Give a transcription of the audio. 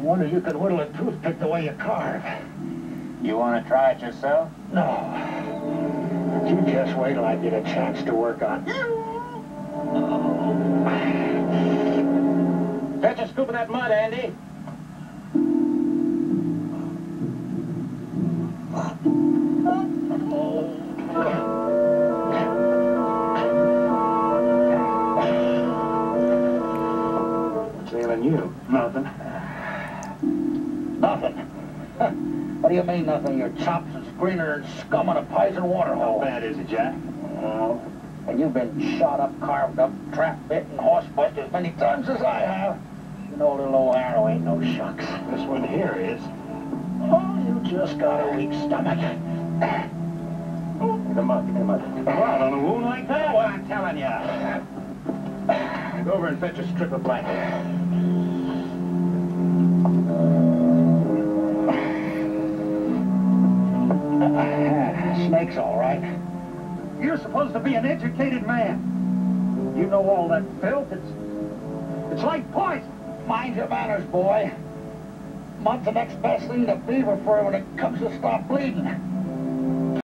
Wonder you can whittle a toothpick the way you carve. You want to try it yourself? No. You just wait till I get a chance to work on. Fetch a scoop of that mud, Andy. What's ailing you? Nothing. What do you mean nothing? Your chops is greener than scum in a Pison water How bad is it, Jack? Oh, and you've been shot up, carved up, trap bit, and horse busted as many times as I have. You know, little old arrow ain't no shucks. This one here is. Oh, you just got a weak stomach. Give the me the mud. What, on a wound like that? What I'm telling you. Go over and fetch a strip of blanket. Snake's all right. You're supposed to be an educated man. You know all that filth. It's, it's like poison. Mind your manners, boy. Mud's the next best thing to beaver fur when it comes to stop bleeding.